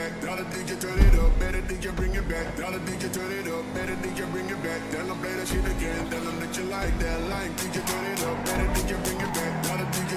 back. Dollar DJ turn it up, better DJ bring it back. Dollar DJ turn it up, better DJ bring it back. Tell them play that shit again, tell them that you like that. Like DJ turn it up, better DJ bring it back. Dollar.